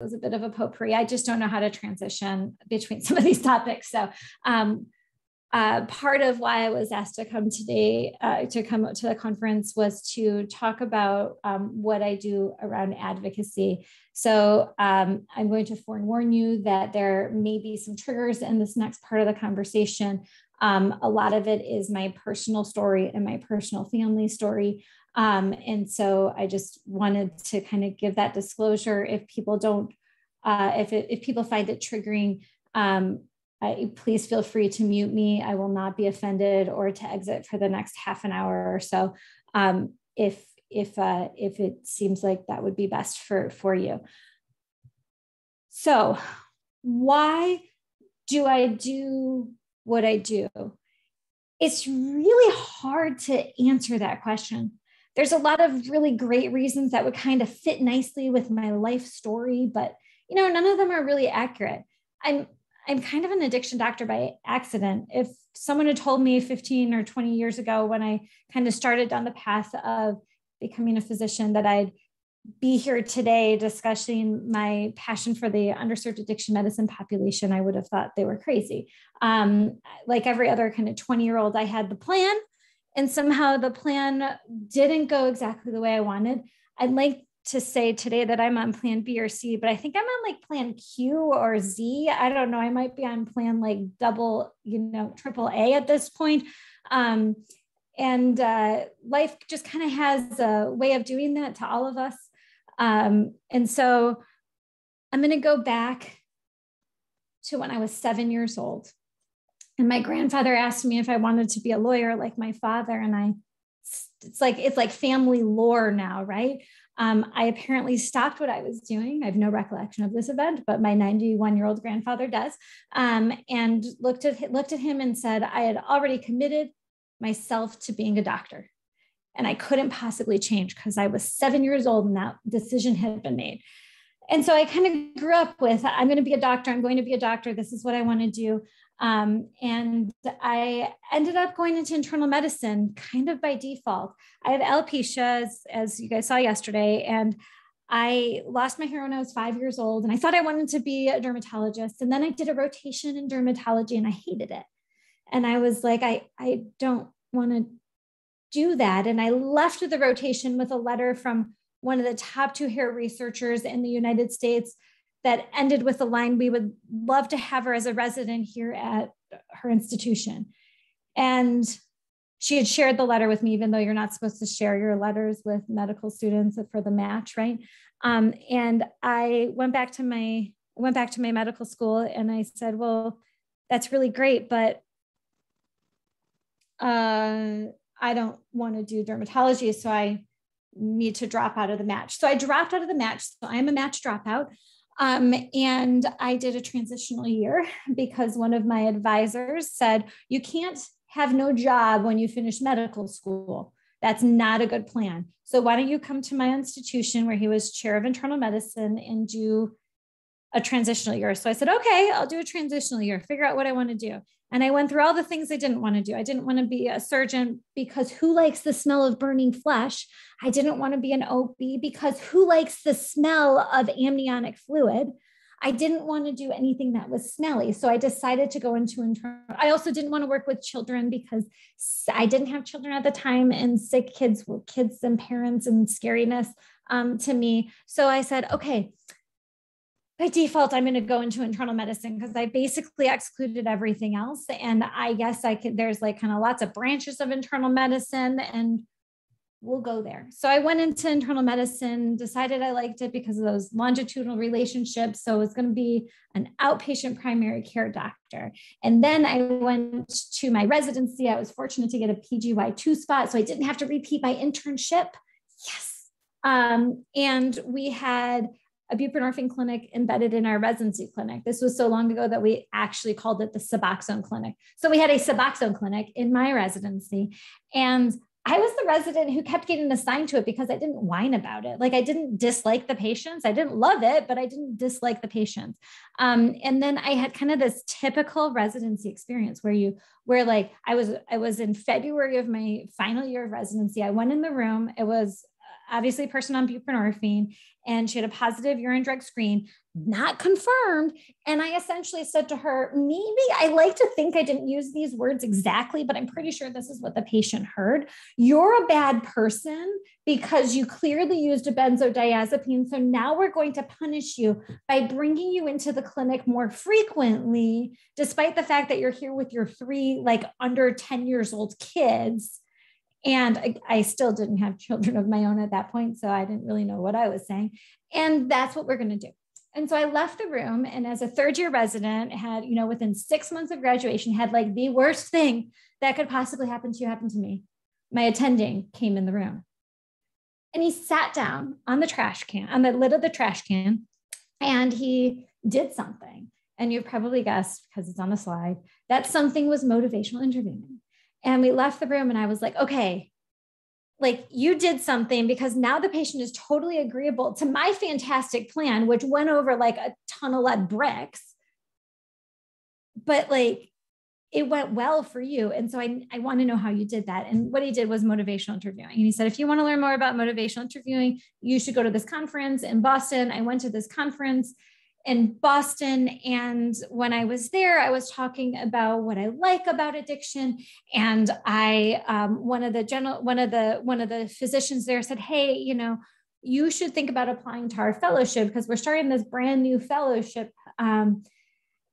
was a bit of a potpourri. I just don't know how to transition between some of these topics. So, um, uh, part of why I was asked to come today, uh, to come to the conference, was to talk about um, what I do around advocacy. So um, I'm going to forewarn you that there may be some triggers in this next part of the conversation. Um, a lot of it is my personal story and my personal family story. Um, and so I just wanted to kind of give that disclosure if people don't, uh, if, it, if people find it triggering, um, I, please feel free to mute me. I will not be offended or to exit for the next half an hour or so. Um, if if uh, if it seems like that would be best for for you. So, why do I do what I do? It's really hard to answer that question. There's a lot of really great reasons that would kind of fit nicely with my life story, but you know, none of them are really accurate. I'm I'm kind of an addiction doctor by accident. If someone had told me 15 or 20 years ago when I kind of started down the path of becoming a physician that I'd be here today discussing my passion for the underserved addiction medicine population, I would have thought they were crazy. Um, like every other kind of 20 year old, I had the plan, and somehow the plan didn't go exactly the way I wanted. I'd like to say today that I'm on plan B or C, but I think I'm on like plan Q or Z. I don't know. I might be on plan like double, you know, triple A at this point. Um, and uh, life just kind of has a way of doing that to all of us. Um, and so I'm going to go back to when I was seven years old. And my grandfather asked me if I wanted to be a lawyer like my father. And I, it's like, it's like family lore now, right? Um, I apparently stopped what I was doing. I have no recollection of this event, but my 91 year old grandfather does, um, and looked at looked at him and said, "I had already committed myself to being a doctor, and I couldn't possibly change because I was seven years old and that decision had been made." And so I kind of grew up with, "I'm going to be a doctor. I'm going to be a doctor. This is what I want to do." Um, and I ended up going into internal medicine kind of by default. I have alopecia, as, as you guys saw yesterday, and I lost my hair when I was five years old, and I thought I wanted to be a dermatologist. And then I did a rotation in dermatology, and I hated it. And I was like, I, I don't want to do that. And I left the rotation with a letter from one of the top two hair researchers in the United States that ended with the line, We would love to have her as a resident here at her institution. And she had shared the letter with me, even though you're not supposed to share your letters with medical students for the match, right? Um, and I went back to my went back to my medical school and I said, well, that's really great, but uh, I don't want to do dermatology, so I need to drop out of the match. So I dropped out of the match. So I'm a match dropout. Um, and I did a transitional year because one of my advisors said, You can't have no job when you finish medical school. That's not a good plan. So, why don't you come to my institution where he was chair of internal medicine and do a transitional year? So I said, Okay, I'll do a transitional year, figure out what I want to do. And I went through all the things I didn't want to do. I didn't want to be a surgeon because who likes the smell of burning flesh? I didn't want to be an OB because who likes the smell of amniotic fluid? I didn't want to do anything that was smelly. So I decided to go into internal. I also didn't want to work with children because I didn't have children at the time and sick kids kids and parents and scariness um, to me. So I said, okay, by default, I'm going to go into internal medicine because I basically excluded everything else. And I guess I could, there's like kind of lots of branches of internal medicine and we'll go there. So I went into internal medicine, decided I liked it because of those longitudinal relationships. So it was going to be an outpatient primary care doctor. And then I went to my residency. I was fortunate to get a PGY2 spot. So I didn't have to repeat my internship. Yes. Um, and we had a buprenorphine clinic embedded in our residency clinic. This was so long ago that we actually called it the Suboxone clinic. So we had a Suboxone clinic in my residency. And I was the resident who kept getting assigned to it because I didn't whine about it. Like I didn't dislike the patients. I didn't love it, but I didn't dislike the patients. Um, and then I had kind of this typical residency experience where you, where like I was, I was in February of my final year of residency. I went in the room. It was obviously a person on buprenorphine, and she had a positive urine drug screen, not confirmed. And I essentially said to her, maybe I like to think I didn't use these words exactly, but I'm pretty sure this is what the patient heard. You're a bad person because you clearly used a benzodiazepine. So now we're going to punish you by bringing you into the clinic more frequently, despite the fact that you're here with your three, like under 10 years old kids and I, I, still didn't have children of my own at that point. So I didn't really know what I was saying. And that's what we're going to do. And so I left the room and as a third year resident had, you know, within six months of graduation, had like the worst thing that could possibly happen to you happen to me. My attending came in the room and he sat down on the trash can, on the lid of the trash can, and he did something. And you probably guessed because it's on the slide that something was motivational interviewing. And we left the room, and I was like, okay, like you did something because now the patient is totally agreeable to my fantastic plan, which went over like a ton of lead bricks. But like it went well for you. And so I, I want to know how you did that. And what he did was motivational interviewing. And he said, if you want to learn more about motivational interviewing, you should go to this conference in Boston. I went to this conference in Boston. And when I was there, I was talking about what I like about addiction. And I, um, one of the general, one of the, one of the physicians there said, Hey, you know, you should think about applying to our fellowship because we're starting this brand new fellowship. Um,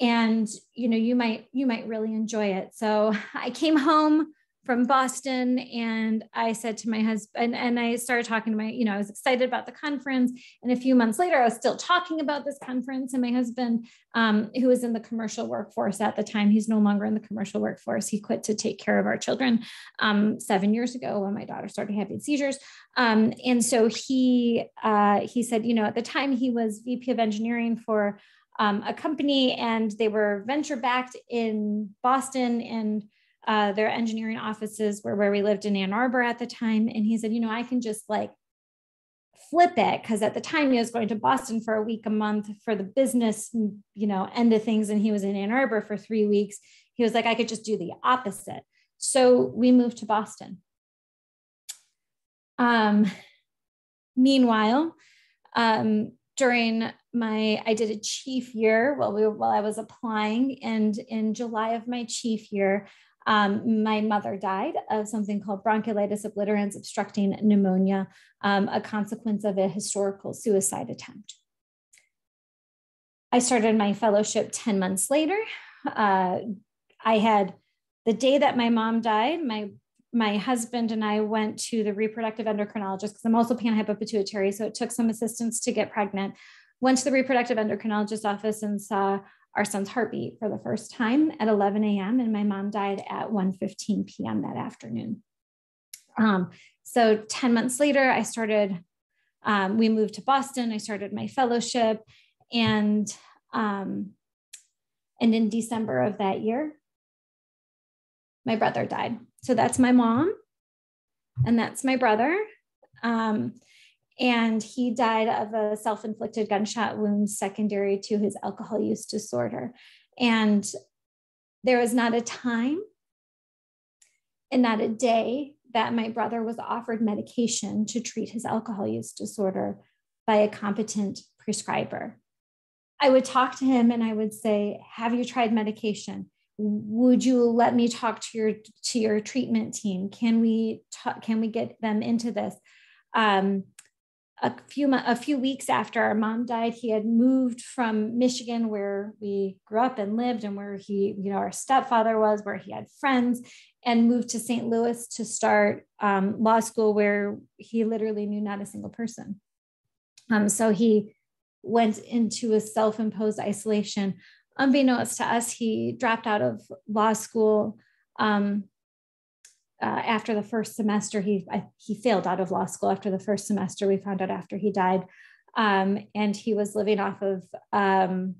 and you know you might you might really enjoy it so i came home from Boston. And I said to my husband, and I started talking to my, you know, I was excited about the conference. And a few months later, I was still talking about this conference. And my husband, um, who was in the commercial workforce at the time, he's no longer in the commercial workforce. He quit to take care of our children um, seven years ago when my daughter started having seizures. Um, and so he uh, he said, you know, at the time he was VP of engineering for um, a company and they were venture backed in Boston and uh, their engineering offices were where we lived in Ann Arbor at the time. And he said, you know, I can just like flip it because at the time he was going to Boston for a week a month for the business, you know, end of things. And he was in Ann Arbor for three weeks. He was like, I could just do the opposite. So we moved to Boston. Um, meanwhile, um, during my I did a chief year while we while I was applying, and in July of my chief year, um, my mother died of something called bronchiolitis obliterans obstructing pneumonia, um, a consequence of a historical suicide attempt. I started my fellowship 10 months later. Uh, I had the day that my mom died, my my husband and I went to the reproductive endocrinologist because I'm also panhypopituitary, so it took some assistance to get pregnant. Went to the reproductive endocrinologist office and saw our son's heartbeat for the first time at 11 a.m. and my mom died at 1:15 p.m. that afternoon. Um, so 10 months later, I started. Um, we moved to Boston. I started my fellowship, and um, and in December of that year, my brother died. So that's my mom, and that's my brother. Um, and he died of a self inflicted gunshot wound secondary to his alcohol use disorder. And there was not a time and not a day that my brother was offered medication to treat his alcohol use disorder by a competent prescriber. I would talk to him and I would say, Have you tried medication? Would you let me talk to your to your treatment team? Can we talk, can we get them into this? Um, a few a few weeks after our mom died, he had moved from Michigan, where we grew up and lived, and where he, you know, our stepfather was, where he had friends, and moved to St. Louis to start um, law school, where he literally knew not a single person. Um, so he went into a self-imposed isolation. Unbeknownst to us, he dropped out of law school. Um, uh, after the first semester, he I, he failed out of law school after the first semester. We found out after he died, um, and he was living off of um,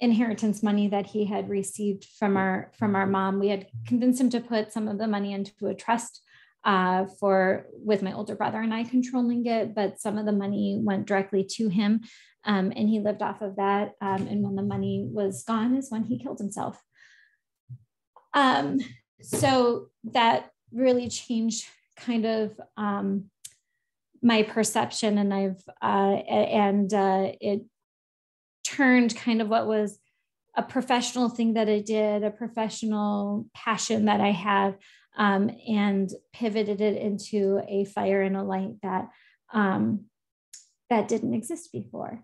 inheritance money that he had received from our from our mom. We had convinced him to put some of the money into a trust uh, for with my older brother and I controlling it, but some of the money went directly to him, um, and he lived off of that. Um, and when the money was gone, is when he killed himself. Um, so that really changed kind of um, my perception and I've uh, and uh, it turned kind of what was a professional thing that I did, a professional passion that I had, um, and pivoted it into a fire and a light that um, that didn't exist before.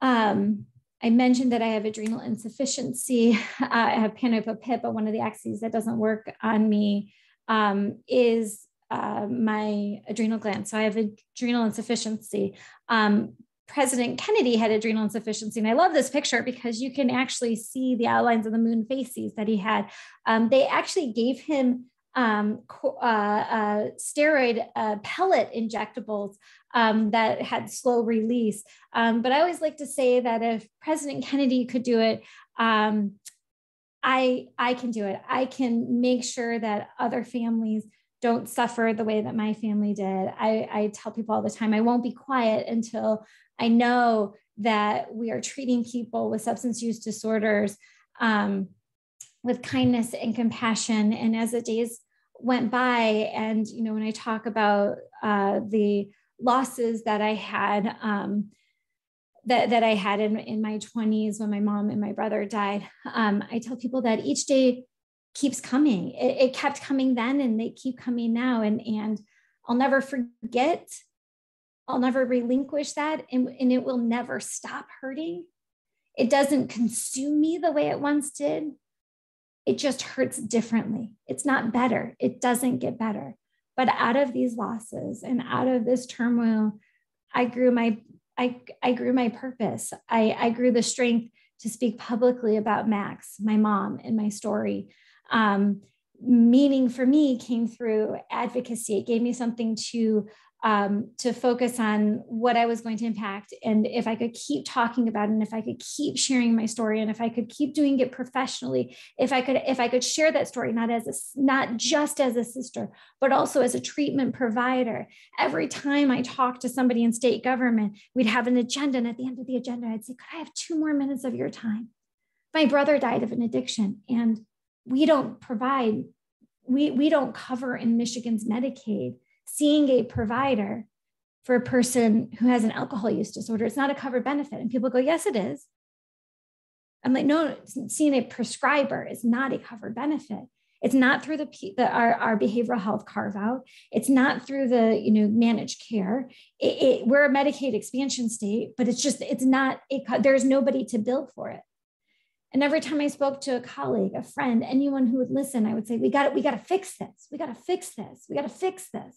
Um, I mentioned that I have adrenal insufficiency. Uh, I have panhypopit, but one of the axes that doesn't work on me um, is uh, my adrenal gland. So I have adrenal insufficiency. Um, President Kennedy had adrenal insufficiency. And I love this picture because you can actually see the outlines of the moon faces that he had. Um, they actually gave him um, uh, uh, steroid uh, pellet injectables um, that had slow release. Um, but I always like to say that if President Kennedy could do it, um, I I can do it. I can make sure that other families don't suffer the way that my family did. I, I tell people all the time, I won't be quiet until I know that we are treating people with substance use disorders um, with kindness and compassion. And as the days went by, and you know, when I talk about uh, the losses that I had, um, that, that I had in, in my 20s when my mom and my brother died, um, I tell people that each day keeps coming. It, it kept coming then, and they keep coming now. And and I'll never forget I'll never relinquish that and, and it will never stop hurting. It doesn't consume me the way it once did. It just hurts differently. It's not better. It doesn't get better. But out of these losses and out of this turmoil, I grew my I, I grew my purpose. I, I grew the strength to speak publicly about Max, my mom, and my story. Um, meaning for me came through advocacy. It gave me something to um, to focus on what I was going to impact. And if I could keep talking about it, and if I could keep sharing my story, and if I could keep doing it professionally, if I could, if I could share that story, not as a, not just as a sister, but also as a treatment provider. Every time I talked to somebody in state government, we'd have an agenda. And at the end of the agenda, I'd say, could I have two more minutes of your time? My brother died of an addiction and we don't provide, we, we don't cover in Michigan's Medicaid seeing a provider for a person who has an alcohol use disorder. It's not a covered benefit. And people go, yes, it is. I'm like, no, seeing a prescriber is not a covered benefit. It's not through the, the our, our behavioral health carve out. It's not through the you know managed care. It, it, we're a Medicaid expansion state, but it's just it's not. a, there's nobody to build for it. And every time I spoke to a colleague, a friend, anyone who would listen, I would say, "We got it. We got to fix this. We got to fix this. We got to fix this."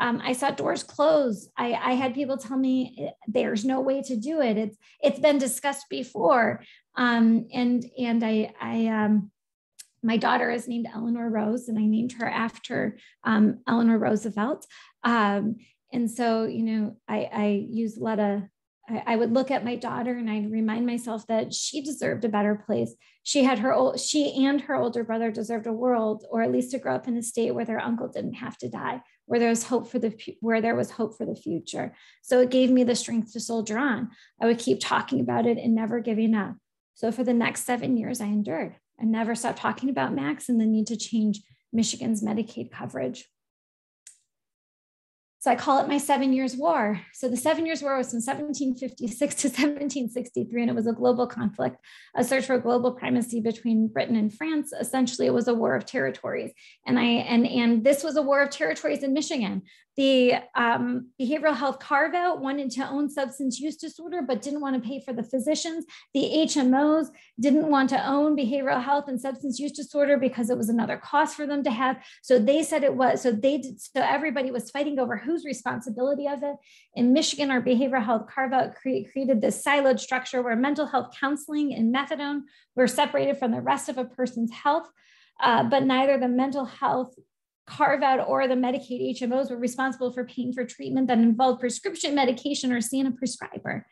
Um, I saw doors close. I, I, had people tell me eh, there's no way to do it. It's it's been discussed before. Um, and and I I um, my daughter is named Eleanor Rose, and I named her after um, Eleanor Roosevelt. Um, and so you know I, I use a lot of I, I would look at my daughter and I'd remind myself that she deserved a better place. She had her old, she and her older brother deserved a world, or at least to grow up in a state where their uncle didn't have to die, where there was hope for the where there was hope for the future. So it gave me the strength to soldier on. I would keep talking about it and never giving up. So for the next seven years, I endured. I never stopped talking about Max and the need to change Michigan's Medicaid coverage. So I call it my seven years war. So the seven years war was from 1756 to 1763, and it was a global conflict, a search for global primacy between Britain and France. Essentially, it was a war of territories. And I and and this was a war of territories in Michigan. The um, behavioral health carve out wanted to own substance use disorder, but didn't want to pay for the physicians. The HMOs didn't want to own behavioral health and substance use disorder because it was another cost for them to have. So they said it was. So they did. So everybody was fighting over whose responsibility of it. In Michigan, our behavioral health carve out created this siloed structure where mental health counseling and methadone were separated from the rest of a person's health. Uh, but neither the mental health carve out or the Medicaid HMOs were responsible for paying for treatment that involved prescription medication or seeing a prescriber.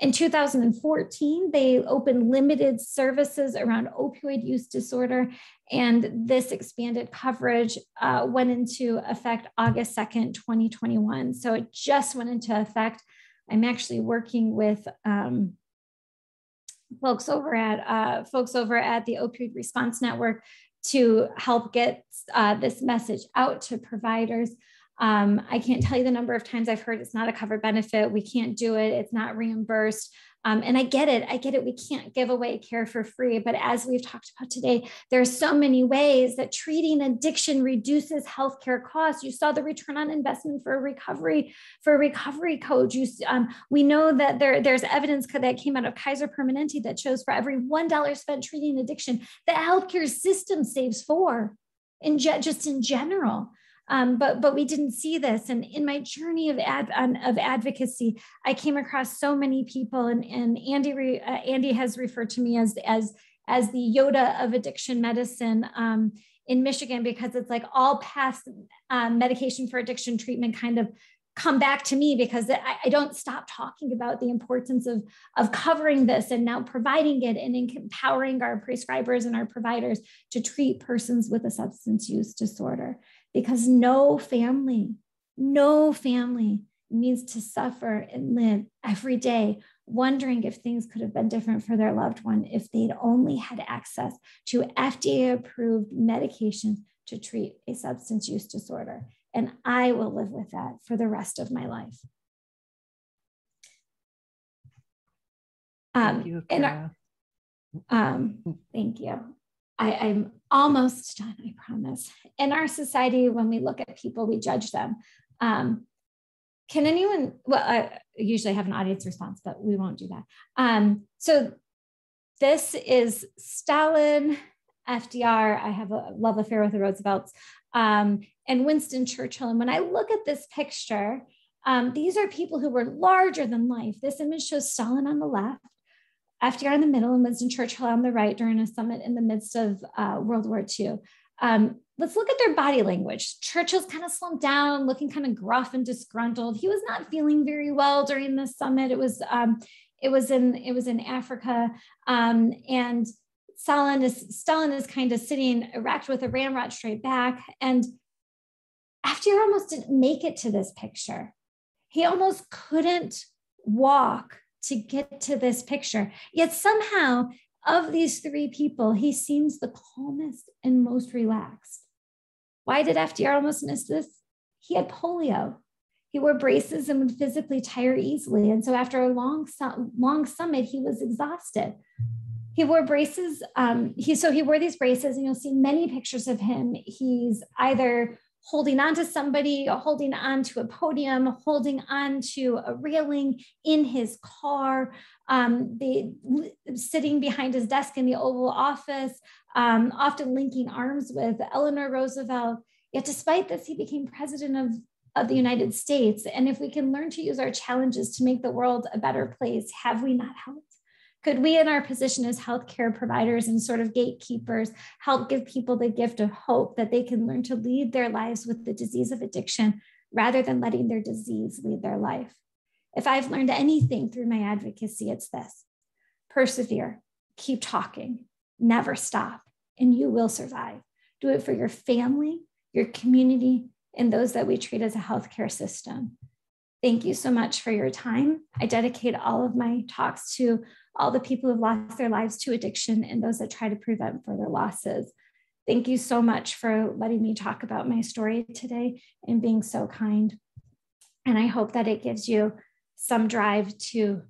In 2014, they opened limited services around opioid use disorder, and this expanded coverage uh, went into effect August 2nd, 2021. So it just went into effect. I'm actually working with um, folks over at uh, folks over at the Opioid Response Network to help get uh, this message out to providers. Um, I can't tell you the number of times I've heard it's not a covered benefit. We can't do it. It's not reimbursed. Um, and I get it. I get it. We can't give away care for free. But as we've talked about today, there are so many ways that treating addiction reduces healthcare costs. You saw the return on investment for a recovery for a recovery coach. You, um, we know that there, there's evidence that came out of Kaiser Permanente that shows for every one dollar spent treating addiction, the healthcare system saves four. In just in general, um, but but we didn't see this. And in my journey of ad, of advocacy, I came across so many people, and and Andy re, uh, Andy has referred to me as as as the Yoda of addiction medicine. Um, in Michigan, because it's like all past um, medication for addiction treatment kind of come back to me because I, I, don't stop talking about the importance of, of covering this and now providing it and empowering our prescribers and our providers to treat persons with a substance use disorder because no family, no family needs to suffer and live every day wondering if things could have been different for their loved one if they'd only had access to FDA approved medications to treat a substance use disorder. And I will live with that for the rest of my life. Um, thank you, and um, thank you. I, I'm almost done, I promise. In our society, when we look at people, we judge them. Um, can anyone, well, I usually have an audience response, but we won't do that. Um, so this is Stalin, FDR. I have a love affair with the Roosevelts, um, and Winston Churchill. And when I look at this picture, um, these are people who were larger than life. This image shows Stalin on the left, FDR in the middle and Winston Churchill on the right during a summit in the midst of uh, World War II. Um, let's look at their body language. Churchill's kind of slumped down, looking kind of gruff and disgruntled. He was not feeling very well during the summit. It was um, it was in it was in Africa, um, and Stalin is Stalin is kind of sitting erect with a ramrod straight back. And FDR almost didn't make it to this picture. He almost couldn't walk to get to this picture. Yet somehow, of these three people, he seems the calmest and most relaxed. Why did FDR almost miss this? He had polio. He wore braces and would physically tire easily. And so, after a long, long summit, he was exhausted. He wore braces. Um, he so he wore these braces, and you'll see many pictures of him. He's either holding on to somebody, holding on to a podium, holding on to a railing in his car, um, the, sitting behind his desk in the Oval Office, um, often linking arms with Eleanor Roosevelt. Yet, despite this, he became president of, of the United States. And if we can learn to use our challenges to make the world a better place, have we not helped? Could we, in our position as healthcare providers and sort of gatekeepers, help give people the gift of hope that they can learn to lead their lives with the disease of addiction rather than letting their disease lead their life? If I've learned anything through my advocacy, it's this persevere, keep talking, never stop, and you will survive. Do it for your family, your community, and those that we treat as a healthcare system. Thank you so much for your time. I dedicate all of my talks to all the people who've lost their lives to addiction and those that try to prevent further losses. Thank you so much for letting me talk about my story today and being so kind. And I hope that it gives you some drive to